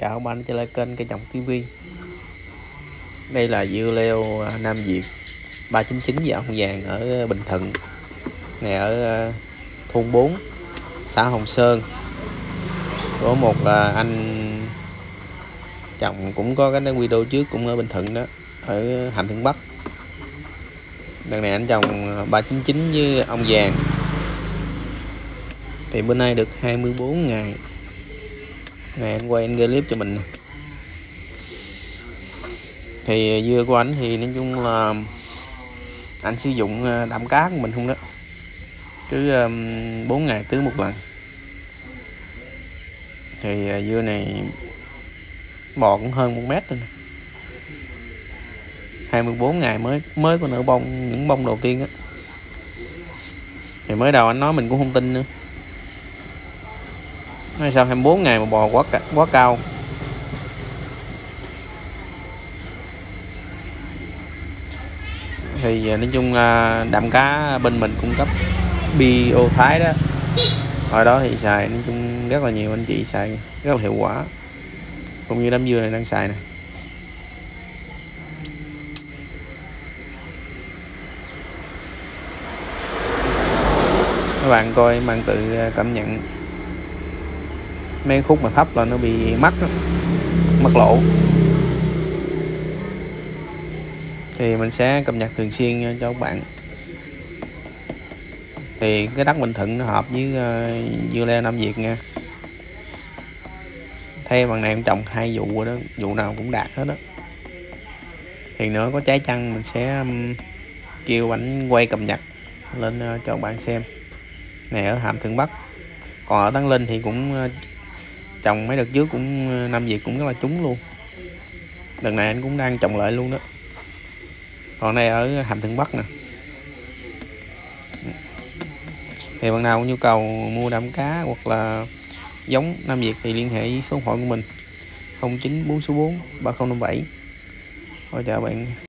chào các bạn trở lại kênh cây trồng TV đây là dưa leo à, Nam Việt 399 và ông vàng ở Bình Thuận này ở à, thôn 4 xã Hồng Sơn. Có một à, anh chồng cũng có cái video trước cũng ở Bình Thuận đó, ở Hàm Thuận Bắc. Đằng này anh chồng 399 với ông vàng. Thì bữa nay được 24 ngày ngày anh quay anh ghi clip cho mình thì ờ, dưa của anh thì nói chung là anh sử dụng ờ, đạm cá của mình không đó. Cứ 4 ngày tưới một lần. Thì ờ, dưa này bò cũng hơn một mét rồi nè. 24 ngày mới mới có nở bông, những bông đầu tiên á. Thì mới đầu anh nói mình cũng không tin nữa hay sao 24 ngày mà bò quá quá cao. Thì à, nói chung là đạm cá bên mình cung cấp bio thái đó. Hồi đó thì xài, nói chung rất là nhiều anh chị xài, rất là hiệu quả. Cũng như đám dưa này đang xài nè. Các bạn coi mang tự à, cảm nhận mấy khúc mà thấp là nó bị mắc mắc lỗ thì mình sẽ cập nhật thường xuyên cho các bạn. Thì cái đất Bình Thuận nó hợp với ờ, dưa leo Nam Việt nha. Theo bằng này em trồng hai vụ rồi đó, vụ nào cũng đạt hết đó thì nữa có trái chăng mình sẽ kêu ảnh quay cập nhật lên ờ, cho các bạn xem. Này ở Hàm Thuận Bắc, còn ở Tăng Linh thì cũng ờ, trồng mấy đợt trước cũng ờ, năm việt cũng rất là trúng luôn. Đợt này anh cũng đang trồng lại luôn đó. Còn đây ở hàm thuận bắc nè. Thì bạn nào có nhu cầu mua đạm cá hoặc là giống Nam Việt thì liên hệ với số điện thoại của mình. 0944 3057 Rồi chào bạn.